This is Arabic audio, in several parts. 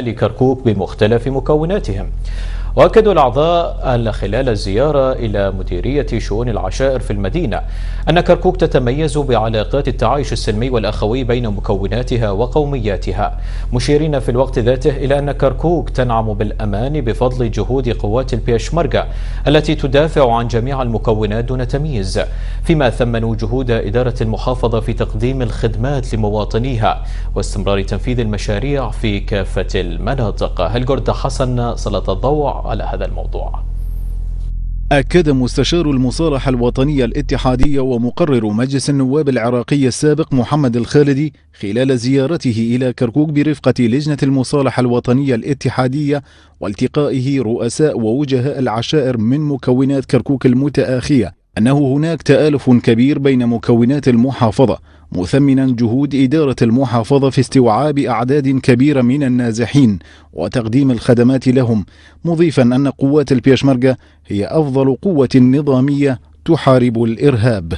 لكركوك بمختلف مكوناتهم. وأكدوا الأعضاء خلال الزيارة إلى مديرية شؤون العشائر في المدينة أن كركوك تتميز بعلاقات التعايش السلمي والأخوي بين مكوناتها وقومياتها. مشيرين في الوقت ذاته إلى أن كركوك تنعم بالأمان بفضل جهود قوات البيشمركة التي تدافع عن جميع المكونات دون تمييز فيما ثمنوا جهود إدارة المحافظة في تقديم الخدمات لمواطنيها واستمرار تنفيذ المشاريع في كافة المناطق. هل حسن سلط الضوء على هذا الموضوع. أكد مستشار المصالحة الوطنية الاتحادية ومقرر مجلس النواب العراقي السابق محمد الخالدي خلال زيارته إلى كركوك برفقة لجنة المصالحة الوطنية الاتحادية والتقائه رؤساء ووجهاء العشائر من مكونات كركوك المتآخية أنه هناك تآلف كبير بين مكونات المحافظة مثمنا جهود إدارة المحافظة في استوعاب أعداد كبيرة من النازحين وتقديم الخدمات لهم مضيفا أن قوات البيشمركة هي أفضل قوة نظامية تحارب الإرهاب.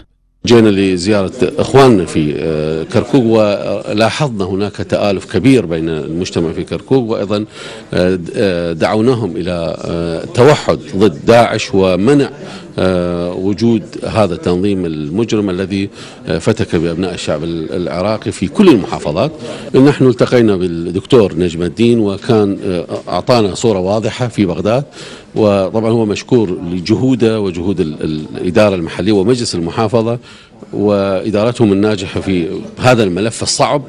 جينا لزيارة إخواننا في آه، كركوك ولاحظنا هناك تآلف كبير بين المجتمع في كركوك وأيضا آه، آه، دعوناهم إلى التوحد ضد داعش ومنع وجود هذا التنظيم المجرم الذي فتك بأبناء الشعب العراقي في كل المحافظات. نحن التقينا بالدكتور نجم الدين وكان أعطانا صورة واضحة في بغداد. وطبعا هو مشكور لجهوده وجهود الإدارة المحلية ومجلس المحافظة وإدارتهم الناجحة في هذا الملف الصعب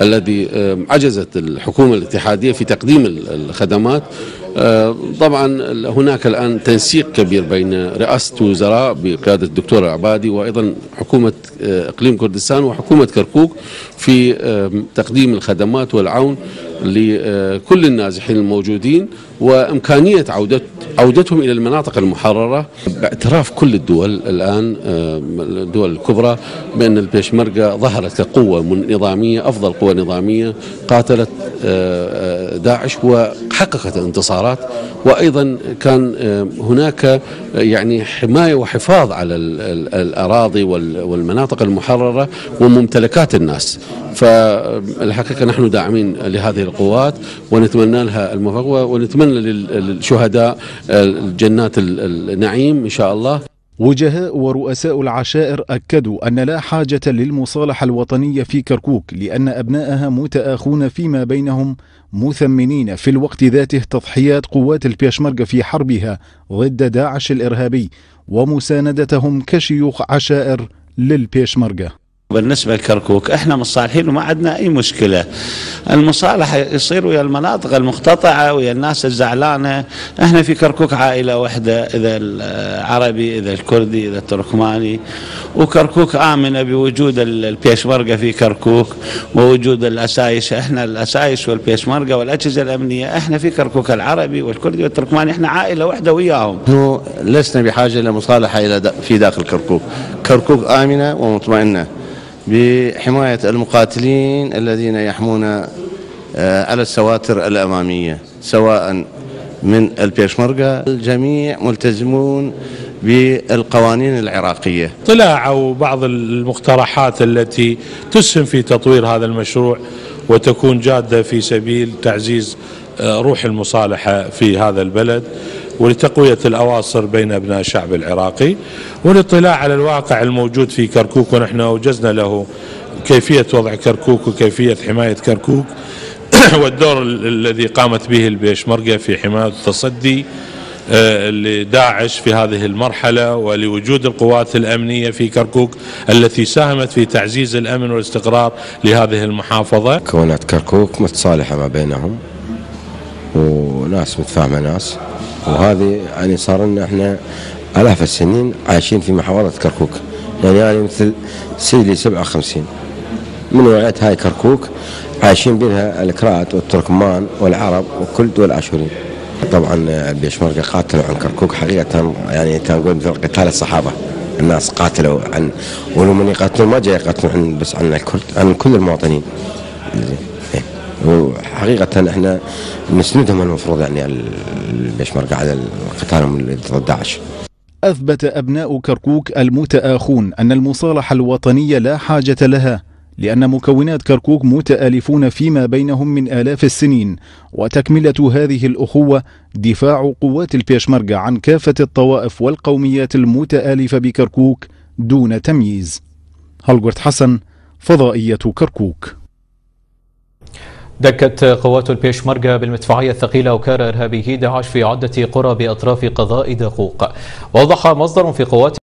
الذي عجزت الحكومة الاتحادية في تقديم الخدمات. آه، طبعا هناك الآن تنسيق كبير بين رئاسة وزراء بقيادة الدكتور العبادي وأيضا حكومة آه، إقليم كردستان وحكومة كركوك في تقديم الخدمات والعون. لكل النازحين الموجودين وإمكانية عودة عودتهم إلى المناطق المحررة. باعتراف كل الدول الآن الدول الكبرى بأن البيشمركة ظهرت كقوة نظامية أفضل قوة نظامية قاتلت آه، آه، داعش وحققت انتصارات. وأيضا كان هناك يعني حماية وحفاظ على الأراضي والمناطق المحررة وممتلكات الناس. فالحقيقة نحن داعمين لهذه القوات ونتمنى لها الموفقة ونتمنى للشهداء الجنات النعيم إن شاء الله. وجهاء ورؤساء العشائر أكدوا أن لا حاجة للمصالحة الوطنية في كركوك لأن أبنائها متآخون فيما بينهم مثمنين في الوقت ذاته تضحيات قوات البيشمركة في حربها ضد داعش الإرهابي ومساندتهم كشيوخ عشائر للبيشمركة. بالنسبة لكركوك إحنا مصالحين وما عندنا أي مشكلة. المصالحة يصير ويا المناطق المقتطعة ويا الناس الزعلانة. إحنا في كركوك عائلة واحدة إذا العربي إذا الكردي إذا التركماني. وكركوك آمنة بوجود البيشمركة في كركوك ووجود الاسايس إحنا الاسايس والبيشمركة والأجهزة الأمنية إحنا في كركوك العربي والكردي والتركماني. إحنا عائلة واحدة وياهم. لسنا بحاجة إلى مصالحة إلى في داخل كركوك. كركوك آمنة ومطمئنة. بحماية المقاتلين الذين يحمون آه، على السواتر الأمامية سواء من البيشمركة. الجميع ملتزمون بالقوانين العراقية. طلاع بعض المقترحات التي تسهم في تطوير هذا المشروع وتكون جادة في سبيل تعزيز آه، روح المصالحة في هذا البلد. ولتقوية الأواصر بين أبناء الشعب العراقي والاطلاع على الواقع الموجود في كركوك ونحن أوجزنا له كيفية وضع كركوك وكيفية حماية كركوك. والدور الذي قامت به البيشمركة في حماية التصدي آه، لداعش في هذه المرحلة ولوجود القوات الأمنية في كركوك التي ساهمت في تعزيز الأمن والاستقرار لهذه المحافظة. كونات كركوك متصالحة ما بينهم وناس متفاهمة ناس. وهذه يعني صار لنا إحنا آلاف السنين عايشين في محافظة كركوك. يعني يعني مثل سيدي 57 من ولاية هاي كركوك عايشين بينها الكرات والتركمان والعرب وكل دول الاشورين طبعا البيشمركة قاتلوا عن كركوك حقيقة يعني تنقول مثل قتال الصحابة. الناس قاتلوا عن ولو من يقاتلون ما جاي يقاتلون عن بس عن الكل عن كل المواطنين. وحقيقة إحنا نسندهم المفروض يعني البيشمركة على قتالهم ضد داعش. أثبت أبناء كركوك المتآخون أن المصالحة الوطنية لا حاجة لها لأن مكونات كركوك متآلفون فيما بينهم من آلاف السنين وتكملة هذه الأخوة دفاع قوات البيشمركة عن كافة الطوائف والقوميات المتآلفة بكركوك دون تمييز. هلغورت حسن فضائية كركوك. دكت قوات البيشمركة بالمدفعية الثقيلة وكار إرهابي داعش في عدة قرى بأطراف قضاء دقوق. وأوضح مصدر في قوات